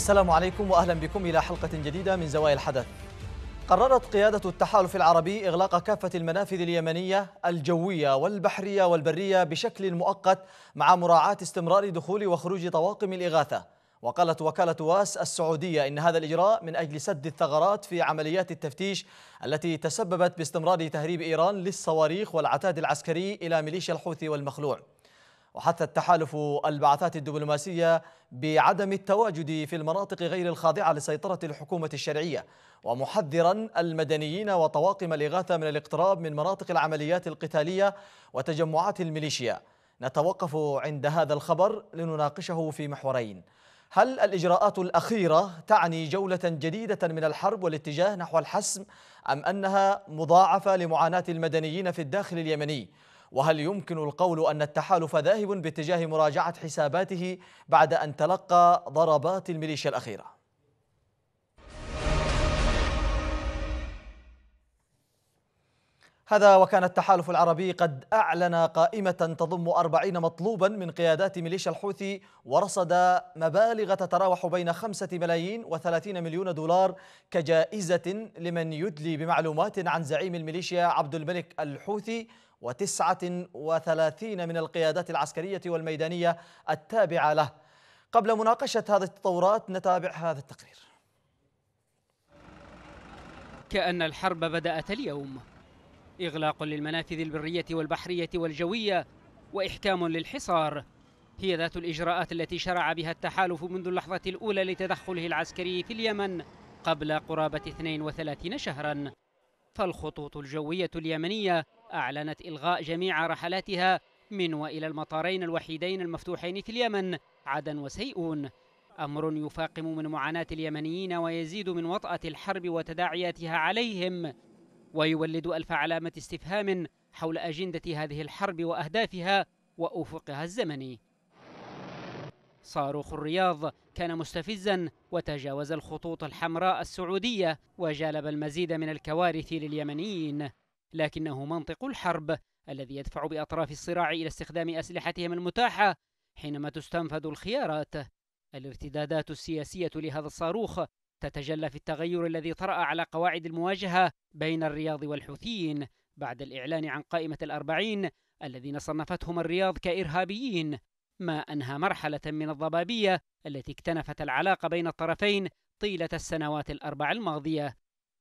السلام عليكم وأهلا بكم إلى حلقة جديدة من زوايا الحدث. قررت قيادة التحالف العربي إغلاق كافة المنافذ اليمنية الجوية والبحرية والبرية بشكل مؤقت مع مراعاة استمرار دخول وخروج طواقم الإغاثة. وقالت وكالة واس السعودية إن هذا الإجراء من أجل سد الثغرات في عمليات التفتيش التي تسببت باستمرار تهريب إيران للصواريخ والعتاد العسكري إلى ميليشيا الحوثي والمخلوع. وحث التحالف البعثات الدبلوماسية بعدم التواجد في المناطق غير الخاضعة لسيطرة الحكومة الشرعية ومحذرا المدنيين وطواقم الإغاثة من الاقتراب من مناطق العمليات القتالية وتجمعات الميليشيا نتوقف عند هذا الخبر لنناقشه في محورين هل الإجراءات الأخيرة تعني جولة جديدة من الحرب والاتجاه نحو الحسم أم أنها مضاعفة لمعاناة المدنيين في الداخل اليمني؟ وهل يمكن القول أن التحالف ذاهب باتجاه مراجعة حساباته بعد أن تلقى ضربات الميليشيا الأخيرة؟ هذا وكان التحالف العربي قد أعلن قائمة تضم أربعين مطلوبا من قيادات ميليشيا الحوثي ورصد مبالغ تتراوح بين خمسة ملايين وثلاثين مليون دولار كجائزة لمن يدلي بمعلومات عن زعيم الميليشيا عبد الملك الحوثي وتسعة وثلاثين من القيادات العسكرية والميدانية التابعة له. قبل مناقشة هذه التطورات نتابع هذا التقرير. كأن الحرب بدأت اليوم. إغلاق للمنافذ البرية والبحرية والجوية وإحكام للحصار. هي ذات الإجراءات التي شرع بها التحالف منذ اللحظة الأولى لتدخله العسكري في اليمن قبل قرابة 32 شهرا. فالخطوط الجوية اليمنية أعلنت إلغاء جميع رحلاتها من وإلى المطارين الوحيدين المفتوحين في اليمن عدن وسيئون. أمر يفاقم من معاناة اليمنيين ويزيد من وطأة الحرب وتداعياتها عليهم ويولد ألف علامة استفهام حول أجندة هذه الحرب وأهدافها وأفقها الزمني. صاروخ الرياض كان مستفزا وتجاوز الخطوط الحمراء السعودية وجالب المزيد من الكوارث لليمنيين. لكنه منطق الحرب الذي يدفع بأطراف الصراع إلى استخدام أسلحتهم المتاحة حينما تستنفذ الخيارات. الارتدادات السياسية لهذا الصاروخ تتجلى في التغير الذي طرأ على قواعد المواجهة بين الرياض والحوثيين بعد الإعلان عن قائمة الأربعين الذين صنفتهم الرياض كإرهابيين ما أنهى مرحلة من الضبابية التي اكتنفت العلاقة بين الطرفين طيلة السنوات الأربع الماضية.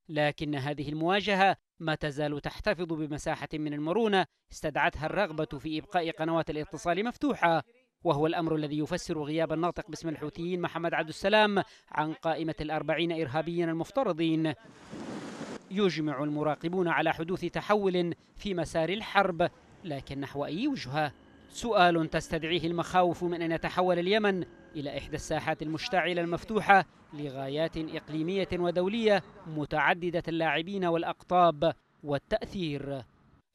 لكن هذه المواجهة ما تزال تحتفظ بمساحة من المرونة استدعتها الرغبة في إبقاء قنوات الاتصال مفتوحة. وهو الأمر الذي يفسر غياب الناطق باسم الحوثيين محمد عبد السلام عن قائمة الأربعين إرهابيا المفترضين. يجمع المراقبون على حدوث تحول في مسار الحرب لكن نحو أي وجهة؟ سؤال تستدعيه المخاوف من أن يتحول اليمن. إلى إحدى الساحات المشتعلة المفتوحة لغايات إقليمية ودولية متعددة اللاعبين والأقطاب والتأثير.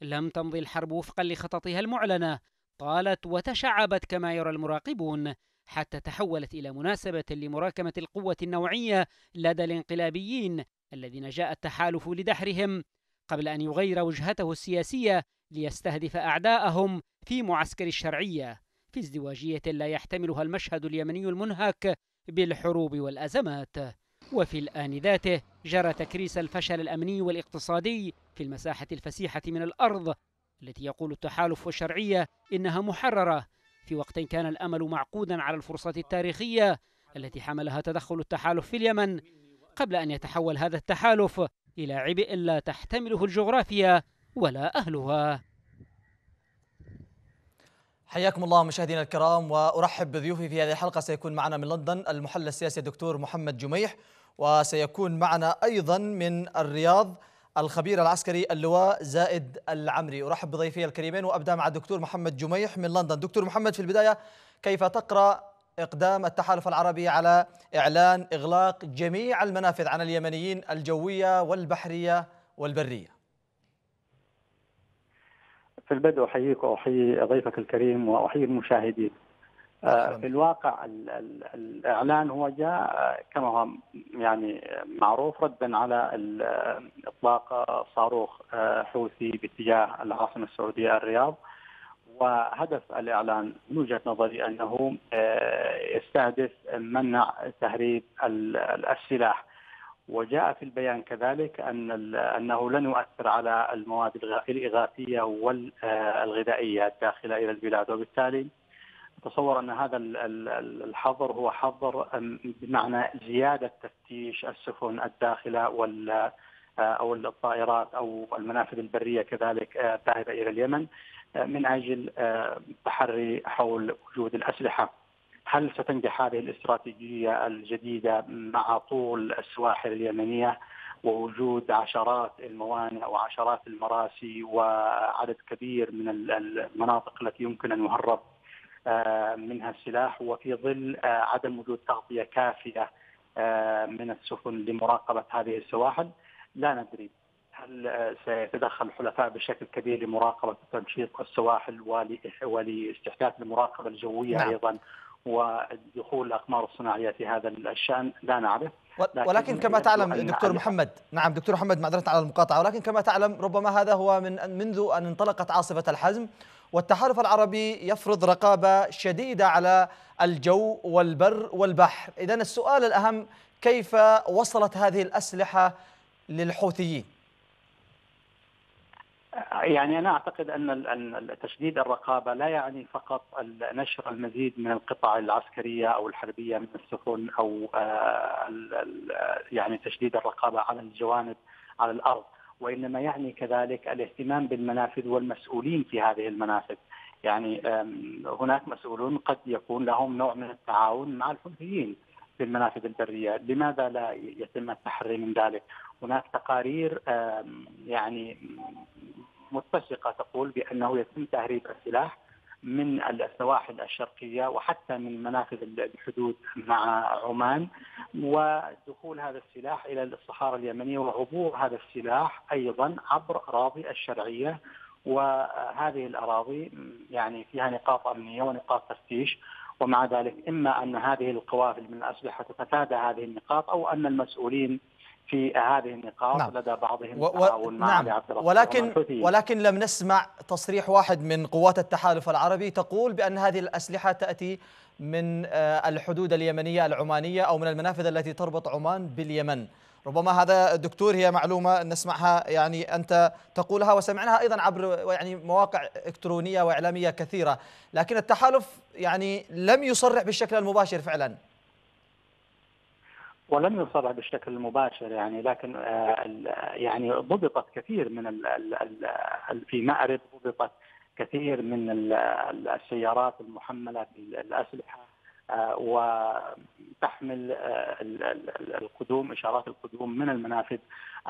لم تمضي الحرب وفقا لخططها المعلنة طالت وتشعبت كما يرى المراقبون حتى تحولت إلى مناسبة لمراكمة القوة النوعية لدى الانقلابيين الذين جاء التحالف لدحرهم قبل أن يغير وجهته السياسية ليستهدف أعداءهم في معسكر الشرعية. في ازدواجية لا يحتملها المشهد اليمني المنهك بالحروب والأزمات. وفي الآن ذاته جرى تكريس الفشل الأمني والاقتصادي في المساحة الفسيحة من الأرض التي يقول التحالف والشرعية إنها محررة. في وقت كان الأمل معقودا على الفرصة التاريخية التي حملها تدخل التحالف في اليمن. قبل أن يتحول هذا التحالف إلى عبء لا تحتمله الجغرافيا ولا أهلها. حياكم الله مشاهدينا الكرام وأرحب بضيوفي في هذه الحلقة. سيكون معنا من لندن المحلل السياسي الدكتور محمد جميح وسيكون معنا أيضا من الرياض الخبير العسكري اللواء زائد العمري. أرحب بضيفي الكريمين وأبدأ مع الدكتور محمد جميح من لندن. دكتور محمد في البداية كيف تقرأ إقدام التحالف العربي على إعلان إغلاق جميع المنافذ عن اليمنيين الجوية والبحرية والبرية؟ في البدء أحييك وأحيي ضيفك الكريم وأحيي المشاهدين. آه، في الواقع ال ال الإعلان هو جاء كما هو يعني معروف ردا على إطلاق صاروخ آه، حوثي باتجاه العاصمة السعودية الرياض. وهدف الإعلان من وجهة نظري أنه يستهدف منع تهريب السلاح. وجاء في البيان كذلك أن أنه لن يؤثر على المواد الإغاثية والغذائية الداخلة إلى البلاد وبالتالي تصور أن هذا الحظر هو حظر بمعنى زيادة تفتيش السفن الداخلة وال أو الطائرات أو المنافذ البرية كذلك الذاهبة إلى اليمن من أجل التحري حول وجود الأسلحة. هل ستنجح هذه الاستراتيجية الجديدة مع طول السواحل اليمنية ووجود عشرات الموانئ وعشرات المراسي وعدد كبير من المناطق التي يمكن أن يهرب منها السلاح وفي ظل عدم وجود تغطية كافية من السفن لمراقبة هذه السواحل لا ندري هل سيتدخل الحلفاء بشكل كبير لمراقبة وتنشيط السواحل ولإستحداث المراقبة الجوية نعم. أيضا ودخول الاقمار الصناعية في هذا الشأن لا نعرف. لكن ولكن كما تعلم دكتور محمد نعم دكتور محمد معذرة على المقاطعة ولكن كما تعلم ربما هذا هو من منذ أن انطلقت عاصفة الحزم والتحالف العربي يفرض رقابة شديدة على الجو والبر والبحر. اذا السؤال الأهم كيف وصلت هذه الأسلحة للحوثيين؟ يعني أنا أعتقد أن تشديد الرقابة لا يعني فقط نشر المزيد من القطع العسكرية أو الحربية من السفن أو يعني تشديد الرقابة على الجوانب على الأرض وإنما يعني كذلك الاهتمام بالمنافذ والمسؤولين في هذه المنافذ. يعني هناك مسؤولون قد يكون لهم نوع من التعاون مع الحوثيين في المنافذ البريه، لماذا لا يتم التحري من ذلك؟ هناك تقارير يعني متسقه تقول بأنه يتم تهريب السلاح من السواحل الشرقية وحتى من منافذ الحدود مع عمان ودخول هذا السلاح إلى الصحارى اليمنية وعبور هذا السلاح أيضا عبر أراضي الشرعية وهذه الأراضي يعني فيها نقاط أمنية ونقاط تفتيش ومع ذلك إما أن هذه القوافل من الأسلحة تتفادى هذه النقاط أو أن المسؤولين في هذه النقاط نعم. لدى بعضهم و... تعاون مع نعم. ولكن ولكن لم نسمع تصريح واحد من قوات التحالف العربي تقول بأن هذه الأسلحة تأتي من الحدود اليمنية العمانية أو من المنافذ التي تربط عمان باليمن ربما هذا دكتور هي معلومة نسمعها يعني أنت تقولها وسمعناها أيضا عبر يعني مواقع إلكترونية وإعلامية كثيرة لكن التحالف يعني لم يصرح بالشكل المباشر فعلا. ولم يصرح بالشكل المباشر يعني لكن يعني ضبطت كثير من في مأرب ضبطت كثير من السيارات المحملة بالأسلحة. وتحمل القدوم إشارات القدوم من المنافذ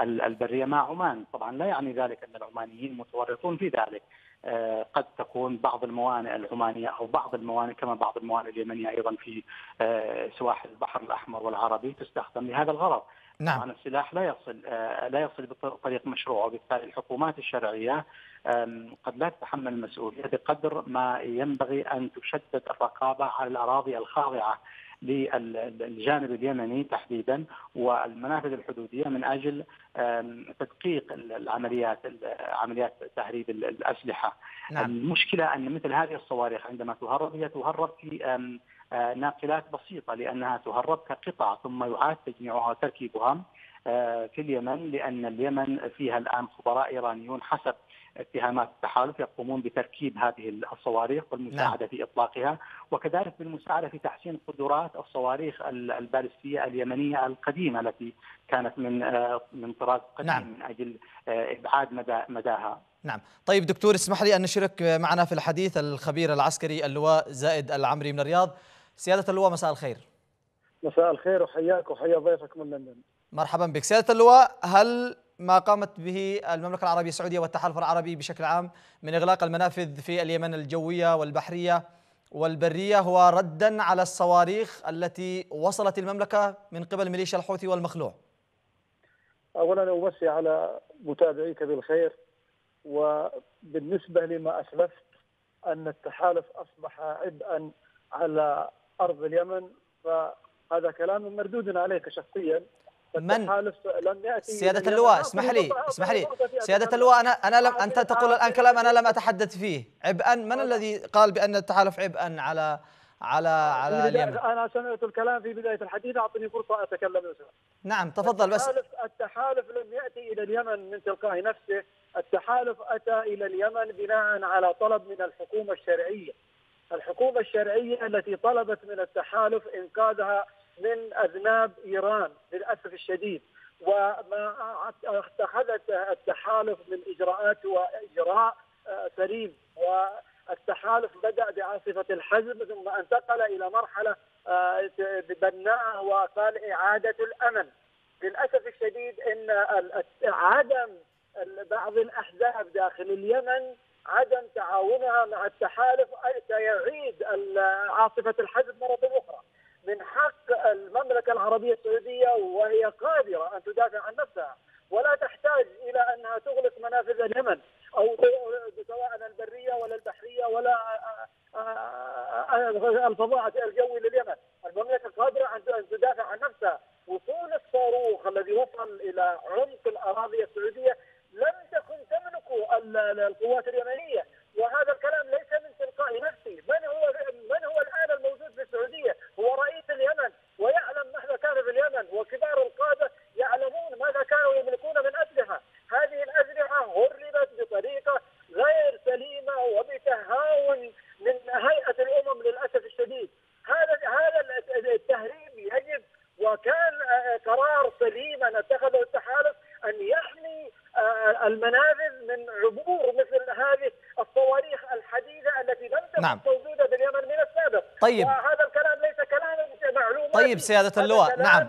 البرية مع عمان، طبعا لا يعني ذلك أن العمانيين متورطون في ذلك، آه، قد تكون بعض الموانئ العمانية أو بعض الموانئ كما بعض الموانئ اليمنية أيضا في آه، سواحل البحر الأحمر والعربي تستخدم لهذا الغرض. نعم. طبعا السلاح لا يصل آه، لا يصل بطريق مشروع وبالتالي الحكومات الشرعية قد لا تتحمل المسؤولية بقدر ما ينبغي أن تشدد الرقابة على الأراضي الخاضعة للجانب اليمني تحديدا والمنافذ الحدودية من أجل تدقيق العمليات عمليات تهريب الأسلحة. نعم. المشكلة أن مثل هذه الصواريخ عندما تهرب هي تهرب في ناقلات بسيطة لأنها تهرب كقطع ثم يعاد تجميعها وتركيبها في اليمن لأن اليمن فيها الآن خبراء إيرانيون حسب اتهامات التحالف يقومون بتركيب هذه الصواريخ والمساعدة نعم. في إطلاقها وكذلك بالمساعدة في تحسين قدرات الصواريخ البالستية اليمنية القديمة التي كانت من آه، من طراز قديم نعم. من أجل آه، إبعاد مدى مداها. نعم. طيب دكتور اسمح لي أن نشرك معنا في الحديث الخبير العسكري اللواء زائد العمري من الرياض. سيادة اللواء مساء الخير. مساء الخير وحياك وحيا ضيفك من لندن. مرحبا بك. سيادة اللواء هل ما قامت به المملكة العربية السعودية والتحالف العربي بشكل عام من إغلاق المنافذ في اليمن الجوية والبحرية والبرية هو ردا على الصواريخ التي وصلت المملكة من قبل ميليشيا الحوثي والمخلوع. أولا أوصي على متابعيك بالخير وبالنسبة لما أسلفت أن التحالف أصبح عبئا على أرض اليمن فهذا كلام مردود عليك شخصيا. من؟ يأتي سيادة اللواء اسمح لي اسمح لي. سيادة اللواء أنا أنا لم أنت تقول الآن كلام أنا لم أتحدث فيه. عبئا من الذي قال بأن التحالف عبئا على على على اليمن؟ أنا سمعت الكلام في بداية الحديث أعطني فرصة أتكلم يا نعم تفضل بس. التحالف, التحالف لم يأتي إلى اليمن من تلقاء نفسه. التحالف أتى إلى اليمن بناء على طلب من الحكومة الشرعية. الحكومة الشرعية التي طلبت من التحالف إنقاذها من أذناب إيران للأسف الشديد وما اتخذت التحالف من إجراءات وإجراء آه، سليم التحالف بدأ بعاصفة الحزم ثم انتقل إلى مرحلة آه، بناءه وقال إعادة الأمن. للأسف الشديد إن عدم بعض الأحزاب داخل اليمن عدم تعاونها مع التحالف سيعيد عاصفة الحزب مرة أخرى. من حق المملكة العربية السعودية وهي قادرة أن تدافع عن نفسها. ولا تحتاج إلى أنها تغلق منافذ اليمن أو سواء البرية ولا البحرية ولا الفضاء الجوي لليمن، المملكة قادرة أن تدافع عن نفسها، وصول الصاروخ الذي وصل إلى عمق الأراضي السعودية لم تكن تملكه القوات اليمنية، وهذا الكلام ليس من تلقاء نفسي، من هو من هو الآن الموجود في السعودية؟ هو رئيس اليمن. ويعلم ماذا كان في اليمن. وكبار القادة يعلمون ماذا كانوا يملكون من اسلحه، هذه الاسلحه هربت بطريقة غير سليمه وبتهاون من هيئه الامم للاسف الشديد، هذا هذا التهريب يجب وكان قرار سليما اتخذه التحالف ان يحمي آه، المنافذ من عبور مثل هذه الصواريخ الحديده التي لم تكن نعم. موجوده باليمن من السابق طيب. وهذا الكلام ليس كلام معلومات. طيب سيادة اللواء. نعم.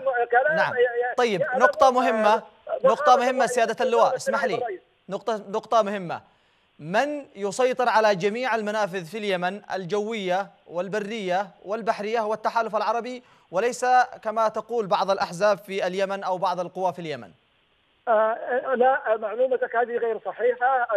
نعم. طيب نقطة مهمة. نقطة مهمة سيادة اللواء. اسمح لي. نقطة نقطة مهمة. من يسيطر على جميع المنافذ في اليمن؟ الجوية والبرية والبحرية هو التحالف العربي؟ وليس كما تقول بعض الأحزاب في اليمن أو بعض القوى في اليمن. آه لا معلومتك هذه غير صحيحة.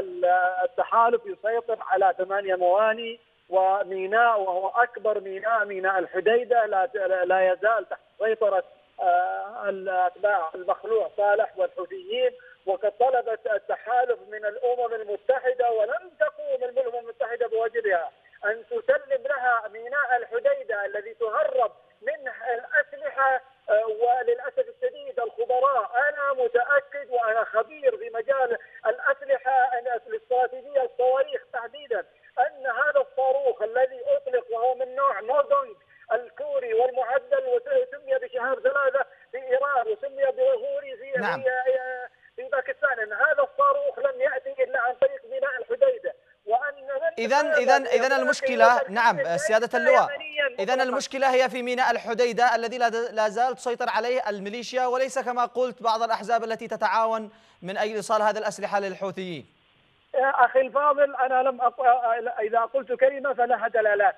التحالف يسيطر على ثمانية موانئ وميناء وهو أكبر ميناء ميناء الحديدة لا, لا يزال تحت سيطرة آه الأتباع المخلوع صالح والحوثيين وقد طلبت التحالف من الأمم المتحدة ولم تقوم الأمم المتحدة بواجبها أن تسلم لها ميناء الحديدة الذي تهرب منه الأسلحة آه، وللأسف الشديد الخبراء. أنا متأكد وأنا خبير في مجال الأسلحة الإستراتيجية الصواريخ تحديدا أن هذا الصاروخ الذي أطلق وهو من نوع نودونج الكوري والمعدل وسمي بشهاب ثلاثة في إيران وسمي بظهوري في نعم. في, باكستان. إن هذا الصاروخ لم يأتي إلا عن طريق بناء الحديدة. اذا اذا اذا المشكلة نعم سيادة اللواء. اذا المشكلة هي في ميناء الحديدة الذي لا زال تسيطر عليه الميليشيا وليس كما قلت بعض الأحزاب التي تتعاون من أجل إيصال هذه الأسلحة للحوثيين. أخي الفاضل أنا لم أق... إذا قلت كلمة فلها دلالات.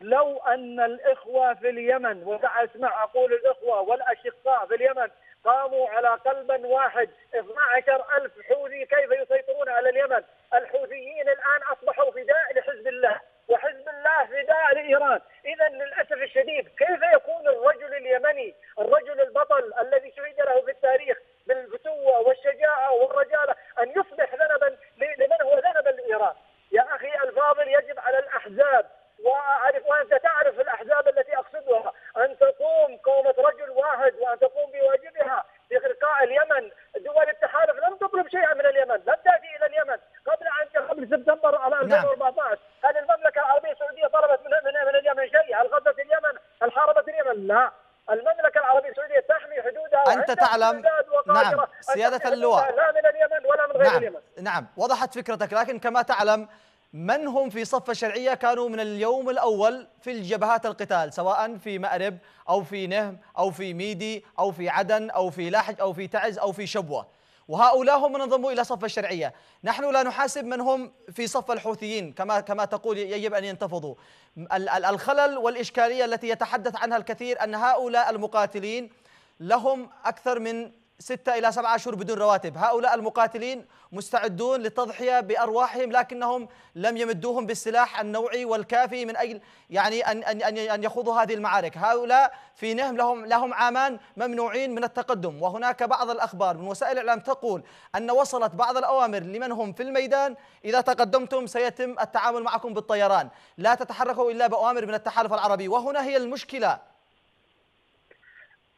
لو أن الإخوة في اليمن ودع أسمع أقول الإخوة والأشقاء في اليمن قاموا على قلب واحد 12 ألف حوثي كيف يسيطرون على اليمن؟ الحوثيين الآن أصبحوا فداء لحزب الله وحزب الله فداء لإيران. إذا للأسف الشديد كيف يكون الرجل اليمني الرجل البطل الذي شهد له في التاريخ بالفتوة والشجاعة والرجالة أن يصبح ذنبا لمن هو ذنبا لإيران يا أخي الفاضل يجب على الأحزاب واعرف وأنت تعرف الأحزاب التي أقصدها أن تقوم قومة رجل واحد وأن تقوم بواجبها في إلقاء اليمن دول التحالف لم تطلب شيئا من اليمن لم تأتي إلى اليمن قبل ان قبل سبتمبر على 2014 نعم. هل المملكة العربية السعودية طلبت من, من اليمن شيء؟ هل غزت اليمن؟ هل حاربت اليمن؟ لا المملكة العربية السعودية تحمي حدودها أنت تعلم نعم سيادة اللواء. لا من اليمن ولا من غير نعم. اليمن. نعم. وضحت فكرتك لكن كما تعلم من هم في صف الشرعية كانوا من اليوم الأول في الجبهات القتال سواء في مأرب أو في نهم أو في ميدي أو في عدن أو في لاحج أو في تعز أو في شبوة. وهؤلاء هم من انضموا إلى صف الشرعية. نحن لا نحاسب من هم في صف الحوثيين كما كما تقول يجب أن ينتفضوا. الخلل والإشكالية التي يتحدث عنها الكثير أن هؤلاء المقاتلين لهم أكثر من ستة إلى سبعة أشهر بدون رواتب. هؤلاء المقاتلين مستعدون للتضحية بأرواحهم لكنهم لم يمدوهم بالسلاح النوعي والكافي من أجل يعني أن, أن, أن, يخوضوا هذه المعارك. هؤلاء في نهم لهم, لهم عامان ممنوعين من التقدم. وهناك بعض الأخبار من وسائل الإعلام تقول أن وصلت بعض الأوامر لمن هم في الميدان إذا تقدمتم سيتم التعامل معكم بالطيران. لا تتحركوا إلا بأوامر من التحالف العربي. وهنا هي المشكلة.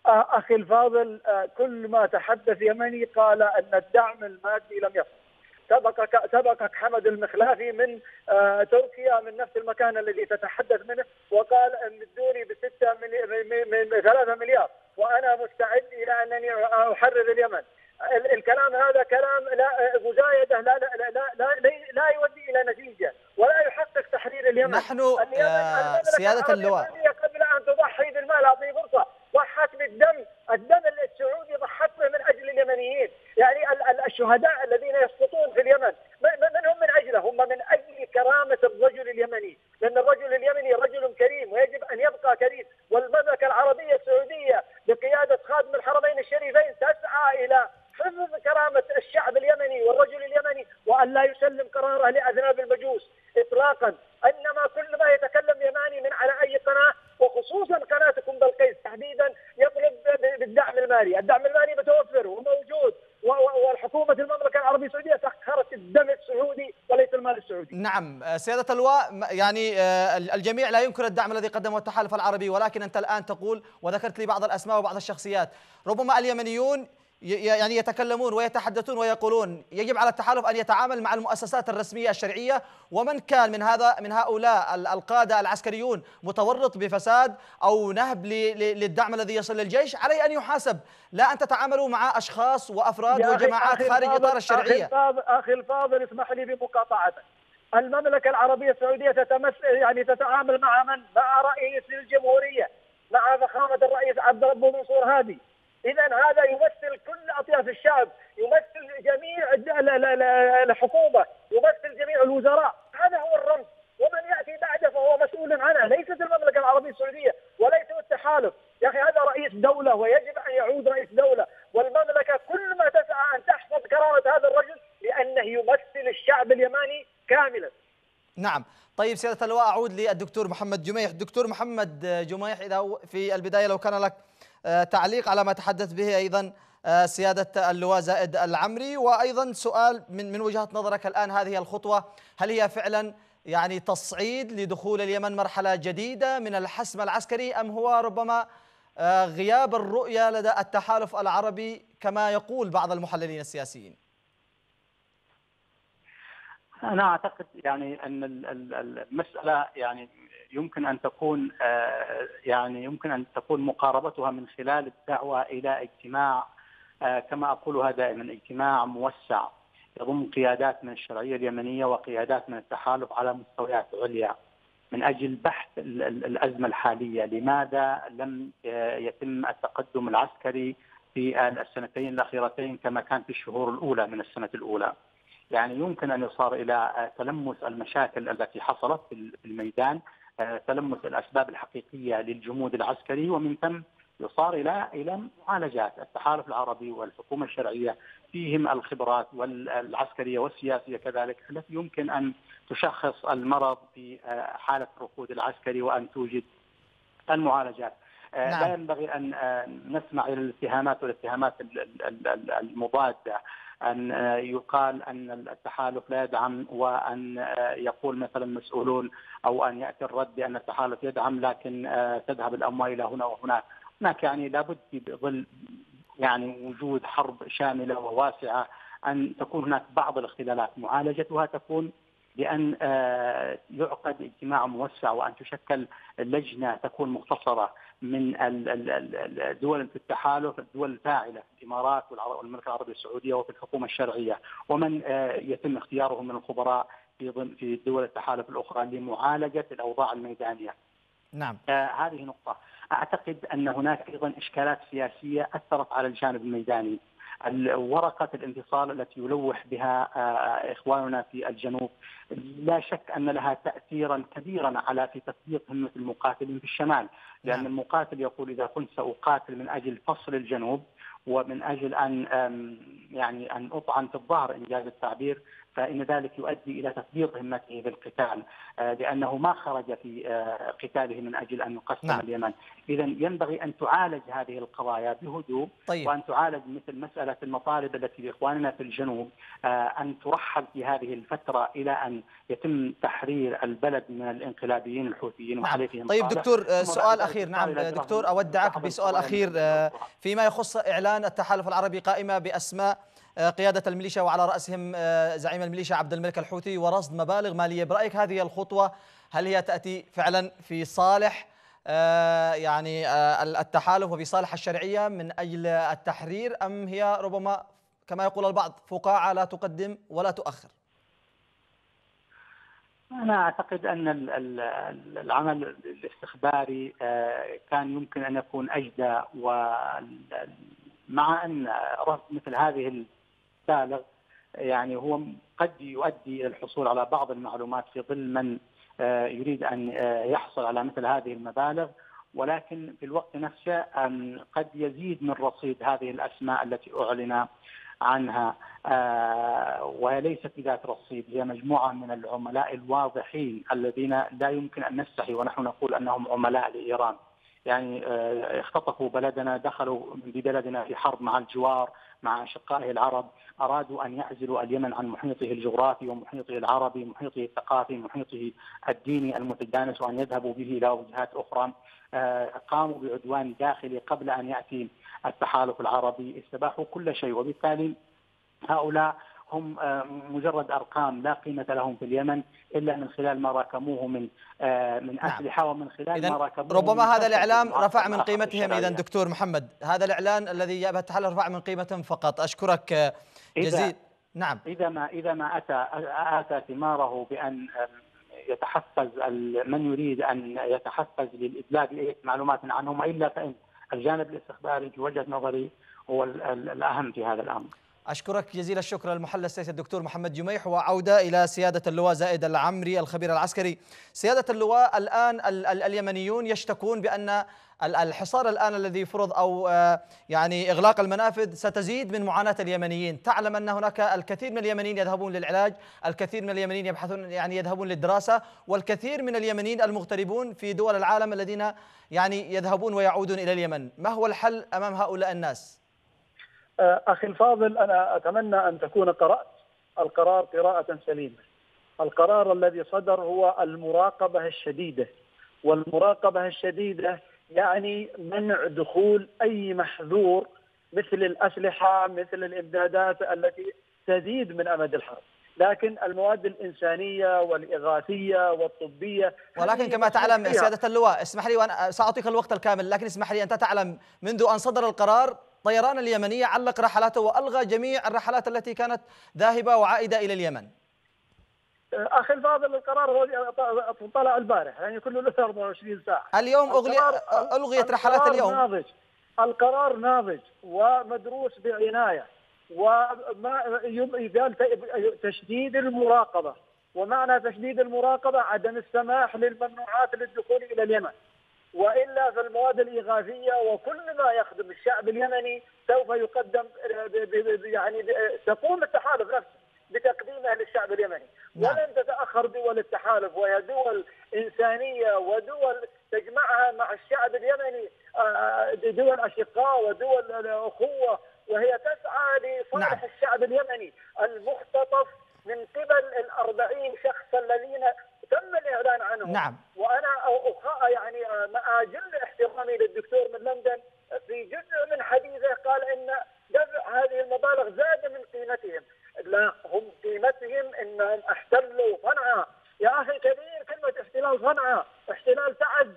أخي الفاضل كل ما تحدث يمني قال أن الدعم المادي لم يصل. سبقك سبقك حمد المخلافي من تركيا من نفس المكان الذي تتحدث منه وقال امدوني بستة من ثلاثة مليار وأنا مستعد إلى أنني أحرر اليمن. الكلام هذا كلام لا مزايده لا لا لا لا, لا, لا يؤدي إلى نتيجة ولا يحقق تحرير اليمن. نحن اليمن سيادة اللواء. قبل أن تضحي بالمال أعطيه فرصة. ضحت بالدم الدم السعودي ضحت به من أجل اليمنيين. يعني الشهداء الذين يسقطون في اليمن. من هم من أجله؟ هم من أجل كرامة الرجل اليمني. لأن الرجل اليمني رجل كريم ويجب أن يبقى كريم. والمملكة العربية السعودية بقيادة خادم الحرمين الشريفين تسعى إلى حفظ كرامة الشعب اليمني والرجل اليمني وأن لا يسلم قراره لأذناب المجوس اطلاقا. انما كل ما يتكلم يماني من على اي قناه وخصوصا قناتكم بلقيس تحديدا يطلب بالدعم المالي، الدعم المالي متوفر وموجود والحكومة المملكة العربية السعودية سخرت الدم السعودي وليس المال السعودي. نعم. سيادة اللواء يعني الجميع لا ينكر الدعم الذي قدمه التحالف العربي ولكن أنت الآن تقول وذكرت لي بعض الأسماء وبعض الشخصيات. ربما اليمنيون يعني يتكلمون ويتحدثون ويقولون يجب على التحالف أن يتعامل مع المؤسسات الرسمية الشرعية ومن كان من هذا من هؤلاء القادة العسكريون متورط بفساد أو نهب للدعم الذي يصل للجيش عليه أن يحاسب. لا أن تتعاملوا مع أشخاص وأفراد وجماعات خارج إطار الشرعية. أخي الفاضل اسمح لي بمقاطعتك. المملكة العربية السعودية تتمثل يعني تتعامل مع من؟ مع رئيس الجمهوريه مع فخامه الرئيس عبد ربه منصور هادي إذا هذا يمثل كل أطياف الشعب يمثل جميع الحكومة يمثل جميع الوزراء هذا هو الرمز ومن ياتي بعده فهو مسؤول عنه ليست المملكه العربيه السعوديه وليس التحالف يا أخي هذا رئيس دوله ويجب ان يعود رئيس دوله والمملكه كل ما تسعى ان تحفظ كرامه هذا الرجل لأنه يمثل الشعب اليماني كاملا نعم. طيب سيادة اللواء أعود للدكتور محمد جميح. دكتور محمد جميح إذا في البداية لو كان لك آه، تعليق على ما تحدث به أيضا آه، سيادة اللواء زائد العمري. وأيضا سؤال من من وجهة نظرك الآن هذه الخطوة. هل هي فعلا يعني تصعيد لدخول اليمن مرحلة جديدة من الحسم العسكري أم هو ربما آه، غياب الرؤية لدى التحالف العربي كما يقول بعض المحللين السياسيين؟ أنا أعتقد يعني أن المسألة يعني يمكن أن تكون آه، يعني يمكن أن تكون مقاربتها من خلال الدعوة إلى اجتماع آه، كما أقولها دائما اجتماع موسع يضم قيادات من الشرعية اليمنية وقيادات من التحالف على مستويات عليا من أجل بحث الأزمة الحالية، لماذا لم آه، يتم التقدم العسكري في السنتين الأخيرتين كما كان في الشهور الأولى من السنة الأولى. يعني يمكن أن يصار إلى تلمس المشاكل التي حصلت في الميدان تلمس الأسباب الحقيقية للجمود العسكري ومن ثم يصار إلى إلى معالجات التحالف العربي والحكومة الشرعية فيهم الخبرات والعسكرية والسياسية كذلك التي يمكن أن تشخص المرض في حالة الركود العسكري وأن توجد المعالجات نعم. لا ينبغي أن نسمع إلى الاتهامات والاتهامات المضادة أن يقال أن التحالف لا يدعم وأن يقول مثلا مسؤولون أو أن يأتي الرد بأن التحالف يدعم لكن تذهب الأموال إلى هنا وهناك، هناك يعني لابد في ظل يعني وجود حرب شاملة وواسعة أن تكون هناك بعض الاختلالات. معالجتها تكون بأن يعقد اجتماع موسع وأن تشكل لجنة تكون مختصرة. من الدول في التحالف الدول الفاعلة الإمارات والمملكه العربيه السعودية وفي الحكومة الشرعية ومن آه، يتم اختيارهم من الخبراء في ضمن في دول التحالف الأخرى لمعالجة الأوضاع الميدانية. نعم. آه هذه نقطة. أعتقد أن هناك أيضا إشكالات سياسية أثرت على الجانب الميداني. ورقة الانفصال التي يلوح بها آه، إخواننا في الجنوب لا شك أن لها تأثيرا كبيرا على في تطبيق همة المقاتلين في الشمال لأن نعم. المقاتل يقول إذا كنت سأقاتل من أجل فصل الجنوب ومن أجل أن يعني أن أطعن في الظهر إنجاز التعبير فإن ذلك يؤدي إلى تثبيط همته بالقتال آه، لأنه ما خرج في آه، قتاله من أجل أن يقسم نعم. اليمن إذا ينبغي أن تعالج هذه القضايا بهدوء طيب. وأن تعالج مثل مسألة المطالب التي لإخواننا في الجنوب آه، أن ترحل في هذه الفترة إلى أن يتم تحرير البلد من الانقلابيين الحوثيين وحليفهم نعم. طيب دكتور سؤال أخير نعم دكتور أودعك بسؤال أخير فيما يخص إعلان التحالف العربي قائمة بأسماء قيادة الميليشيا وعلى رأسهم آه، زعيم الميليشيا عبد الملك الحوثي ورصد مبالغ مالية. برأيك هذه الخطوة هل هي تأتي فعلا في صالح آه، يعني التحالف وفي صالح الشرعية من أجل التحرير أم هي ربما كما يقول البعض فقاعة لا تقدم ولا تؤخر؟ أنا أعتقد أن العمل الاستخباري كان يمكن أن يكون أجدى ومع أن رصد مثل هذه بالغ يعني هو قد يؤدي إلى الحصول على بعض المعلومات في ظل من آه، يريد أن آه، يحصل على مثل هذه المبالغ. ولكن في الوقت نفسه قد يزيد من رصيد هذه الأسماء التي أعلن عنها. آه، وهي ليست بذات رصيد هي مجموعة من العملاء الواضحين الذين لا يمكن أن نستحي ونحن نقول أنهم عملاء لإيران. يعني اختطفوا بلدنا دخلوا ببلدنا في حرب مع الجوار. مع أشقائه العرب أرادوا أن يعزلوا اليمن عن محيطه الجغرافي ومحيطه العربي محيطه الثقافي محيطه الديني المتجانس وأن يذهبوا به إلى وجهات أخرى. آه، قاموا بعدوان داخلي قبل أن يأتي التحالف العربي. استباحوا كل شيء وبالتالي هؤلاء هم آه، مجرد أرقام لا قيمة لهم في اليمن إلا من خلال ما راكموه من آه، من. اسلحه نعم. ومن خلال ما راكموه ربما هذا الإعلام رفع من قيمتهم اذا دكتور محمد هذا الإعلان الذي يأبى التحالف رفع من قيمتهم فقط أشكرك جزيل نعم إذا ما إذا ما أتى آتى ثماره بأن يتحفز من يريد أن يتحفز للادلاء باي معلومات عنهم والا فإن الجانب الاستخباري في وجهة نظري هو الأهم في هذا الأمر. أشكرك جزيل الشكر المحلل السياسي الدكتور محمد جميح وعودة إلى سيادة اللواء زائد العمري الخبير العسكري. سيادة اللواء الآن اليمنيون يشتكون بأن الحصار الآن الذي فرض أو آه، يعني إغلاق المنافذ ستزيد من معاناة اليمنيين. تعلم أن هناك الكثير من اليمنيين يذهبون للعلاج الكثير من اليمنيين يبحثون يعني يذهبون للدراسة والكثير من اليمنيين المغتربون في دول العالم الذين يعني يذهبون ويعودون إلى اليمن. ما هو الحل أمام هؤلاء الناس؟ آه، أخي الفاضل أنا أتمنى أن تكون قرأت القرار قراءة سليمة. القرار الذي صدر هو المراقبة الشديدة. والمراقبة الشديدة يعني منع دخول أي محذور مثل الأسلحة مثل الإمدادات التي تزيد من أمد الحرب. لكن المواد الإنسانية والإغاثية والطبية ولكن كما تعلم سيادة اللواء اسمح لي وأنا سأعطيك الوقت الكامل لكن اسمح لي أنت تعلم منذ أن صدر القرار طيران اليمنية علق رحلاته وألغى جميع الرحلات التي كانت ذاهبة وعائدة إلى اليمن. أخي الفاضل القرار هو طلع البارح يعني كله له 24 ساعة. اليوم اغلي ألغيت رحلات اليوم. ناضج. القرار ناضج ومدروس بعناية وما قال تشديد المراقبة. ومعنى تشديد المراقبة عدم السماح للممنوعات للدخول إلى اليمن. وإلا فالمواد الاغاثيه وكل ما يخدم الشعب اليمني سوف يقدم يعني تقوم التحالف نفسه بتقديمه للشعب اليمني نعم. ولن تتأخر دول التحالف وهي دول إنسانية ودول تجمعها مع الشعب اليمني آه، دول أشقاء ودول أخوة وهي تسعى لصالح نعم. الشعب اليمني المختطف من قبل الأربعين شخص الذين تم الإعلان عنهم. نعم. وأنا يعني آه، مع جل احترامي للدكتور من لندن. في جزء من حديثه قال إن دفع هذه المبالغ زاد من قيمتهم. لا هم قيمتهم إنهم أحتلوا صنعاء. يا أخي كبير كلمة احتلال صنعاء. احتلال تعز.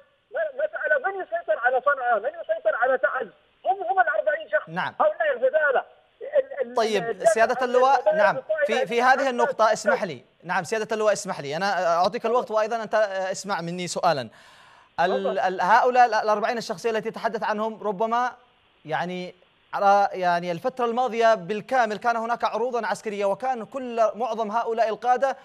مساله من يسيطر على صنعاء؟ من يسيطر على تعز؟ هم هم ال 40 شخص. نعم. هؤلاء الغزاله طيب سيادة اللواء نعم. في في هذه النقطة اسمح لي. نعم سيادة اللواء اسمح لي. أنا أعطيك الوقت وأيضا أنت اسمع مني سؤالا. هؤلاء الأربعين الشخصية التي تحدث عنهم ربما يعني على يعني الفترة الماضية بالكامل كان هناك عروضا عسكرية وكان كل معظم هؤلاء القادة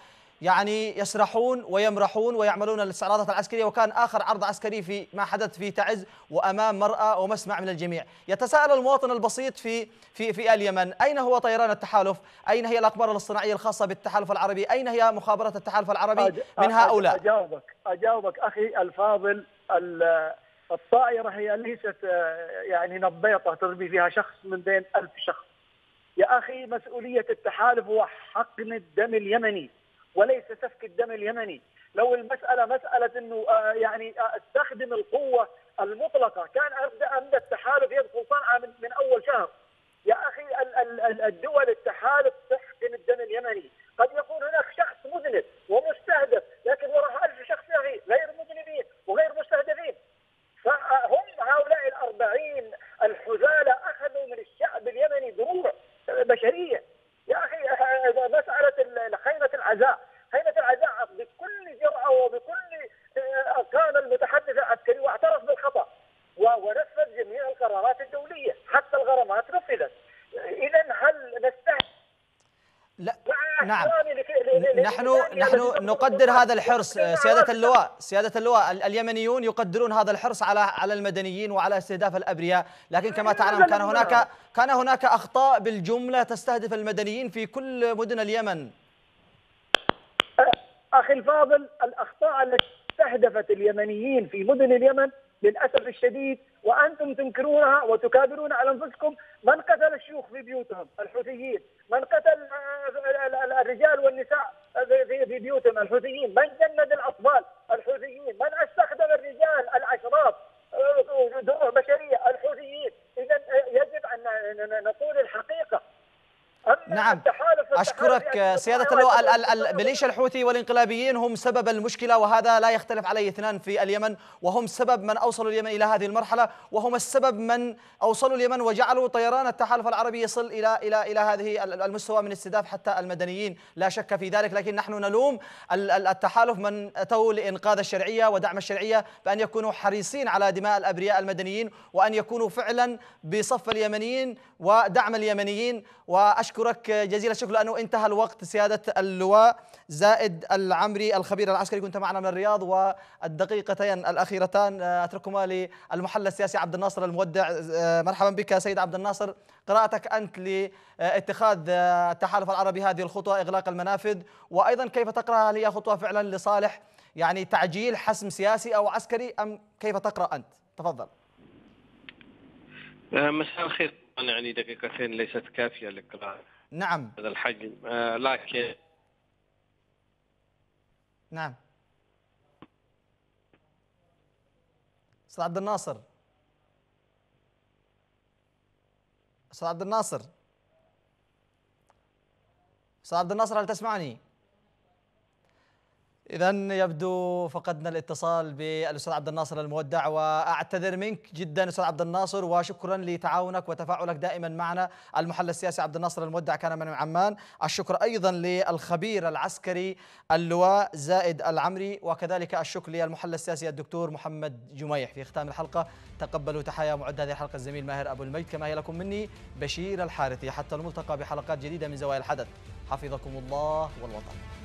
يعني يسرحون ويمرحون ويعملون الاستعراضات العسكرية. وكان آخر عرض عسكري في ما حدث في تعز وأمام مرأى ومسمع من الجميع. يتساءل المواطن البسيط في في في اليمن أين هو طيران التحالف؟ أين هي الأقمار الاصطناعية الخاصة بالتحالف العربي؟ أين هي مخابرات التحالف العربي من هؤلاء؟ أجاوبك أجاوبك أخي الفاضل. الطائرة هي ليست يعني نبيطة تربي فيها شخص من بين ألف شخص. يا أخي مسؤولية التحالف هو حقن الدم اليمني. وليس سفك الدم اليمني. لو المسألة مسألة أنه آه، يعني آه، أستخدم القوة المطلقة كان عند التحالف يدخل صنعاء من, من أول شهر. يا أخي الدول التحالف تحقن الدم اليمني. قد يكون هناك شخص مذنب ومستهدف لكن وراء ألف شخص يا أخي غير مذنبين وغير مستهدفين. فهم هؤلاء الأربعين الحزالة أخذوا من الشعب اليمني دروع بشرية. يا أخي آه، مسألة خيمة العزاء. خيمة العزاء بكل جرأة وبكل آه، كان المتحدث العسكري واعترف بالخطأ ونفذ جميع القرارات الدولية حتى الغرامات نفذت. إذا هل نستهدف لا نعم. نحن نحن نقدر هذا الحرص. سيادة اللواء سيادة اللواء اليمنيون يقدرون هذا الحرص على على المدنيين وعلى استهداف الأبرياء. لكن كما تعلم كان هناك كان هناك أخطاء بالجملة تستهدف المدنيين في كل مدن اليمن. أخي الفاضل الأخطاء التي استهدفت اليمنيين في مدن اليمن للأسف الشديد وأنتم تنكرونها وتكابرون على أنفسكم. من قتل الشيوخ في بيوتهم؟ الحوثيين، من قتل الرجال والنساء في بيوتهم؟ الحوثيين، من جند الأطفال؟ الحوثيين، من استخدم الرجال الأشراف؟ آه، بشرية. الحوثيين، آه، يجب أن نقول الحقيقة. نعم. أشكرك سيادة اللواء الميليشيا الحوثي والإنقلابيين هم سبب المشكلة وهذا لا يختلف عليه اثنان في اليمن وهم سبب من أوصلوا اليمن إلى هذه المرحلة وهم السبب من أوصلوا اليمن وجعلوا طيران التحالف العربي يصل إلى إلى إلى هذه المستوى من استهداف حتى المدنيين. لا شك في ذلك لكن نحن نلوم التحالف من أتوا لإنقاذ الشرعية ودعم الشرعية بأن يكونوا حريصين على دماء الأبرياء المدنيين وأن يكونوا فعلا بصف اليمنيين ودعم اليمنيين. وأشكرك جزيل الشكر لأنه انتهى الوقت سيادة اللواء زائد العمري الخبير العسكري. كنت معنا من الرياض والدقيقتين الأخيرتان. أتركهما للمحلل السياسي عبد الناصر المودع. مرحبا بك سيد عبد الناصر. قراءتك أنت لاتخاذ التحالف العربي هذه الخطوة إغلاق المنافذ. وأيضا كيف تقرأ هل هي خطوة فعلا لصالح؟ يعني تعجيل حسم سياسي أو عسكري أم كيف تقرأ أنت؟ تفضل. مساء الخير. يعني دقيقتين ليست كافية لقراءة نعم. هذا الحجم. آه لكن نعم. أستاذ عبد الناصر. أستاذ عبد الناصر. أستاذ عبد الناصر هل تسمعني؟ إذا يبدو فقدنا الاتصال بالأستاذ عبد الناصر المودع وأعتذر منك جدا أستاذ عبد الناصر وشكرا لتعاونك وتفاعلك دائما معنا. المحلل السياسي عبد الناصر المودع كان من عمان. الشكر أيضا للخبير العسكري اللواء زائد العمري وكذلك الشكر للمحلل السياسي الدكتور محمد جميح. في ختام الحلقة تقبلوا تحايا معد هذه الحلقة الزميل ماهر أبو المجد. كما هي لكم مني بشير الحارثي. حتى الملتقى بحلقات جديدة من زوايا الحدث. حفظكم الله والوطن.